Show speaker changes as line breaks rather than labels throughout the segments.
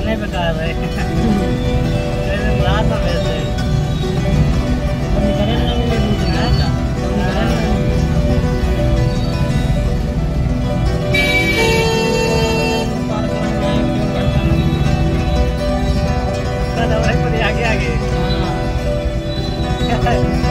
खाने पे का भाई आगे आगे। हाँ।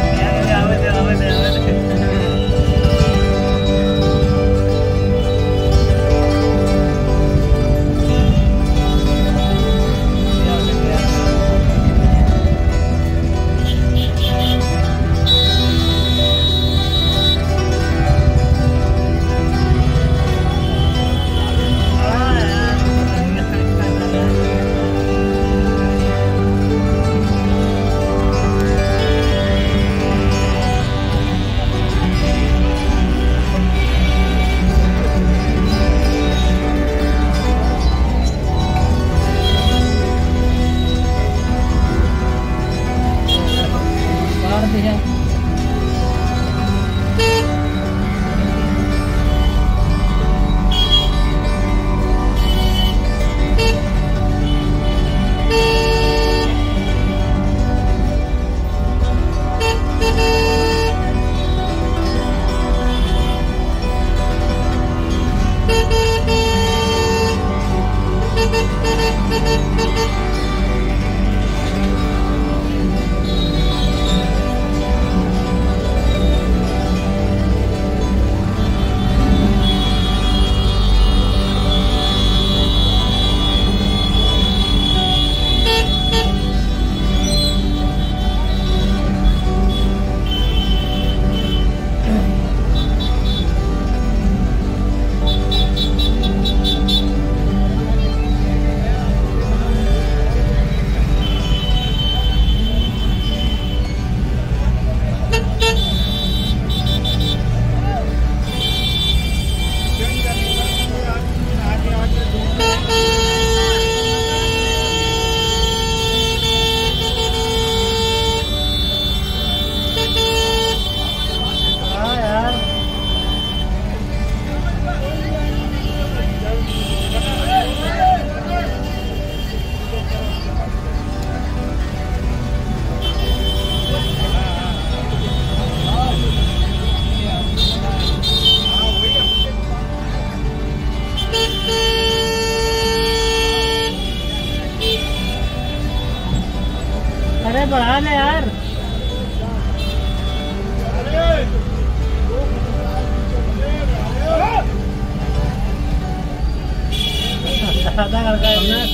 बढ़ा ले यार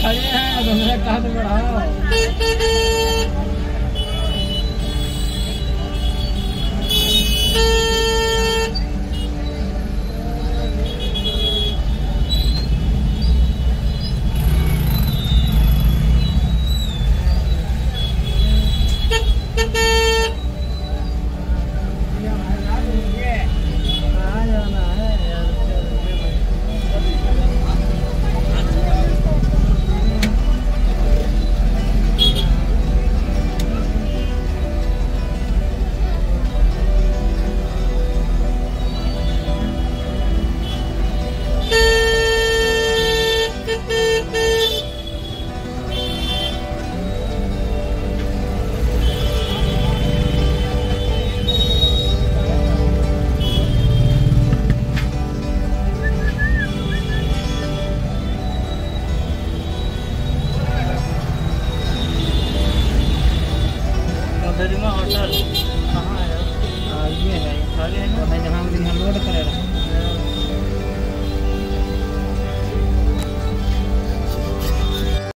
खड़े हैं तो बढ़ाओ